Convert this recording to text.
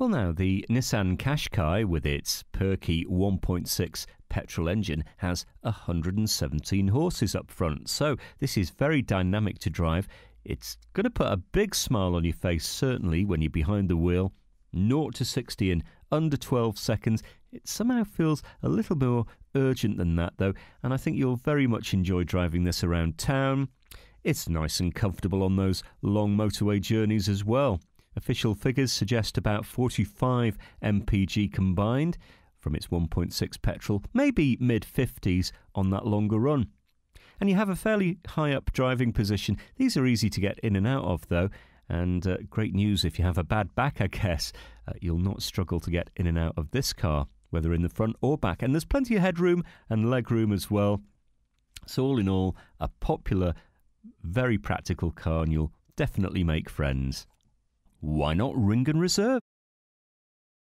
Well, now, the Nissan Qashqai, with its perky 1.6 petrol engine, has 117 horses up front. So, this is very dynamic to drive. It's going to put a big smile on your face, certainly, when you're behind the wheel. 0 to 60 in under 12 seconds. It somehow feels a little more urgent than that, though, and I think you'll very much enjoy driving this around town. It's nice and comfortable on those long motorway journeys as well. Official figures suggest about 45 mpg combined from its 1.6 petrol, maybe mid 50s on that longer run. And you have a fairly high up driving position. These are easy to get in and out of, though. And uh, great news if you have a bad back, I guess. Uh, you'll not struggle to get in and out of this car, whether in the front or back. And there's plenty of headroom and leg room as well. So, all in all, a popular, very practical car, and you'll definitely make friends. Why not ring and reserve?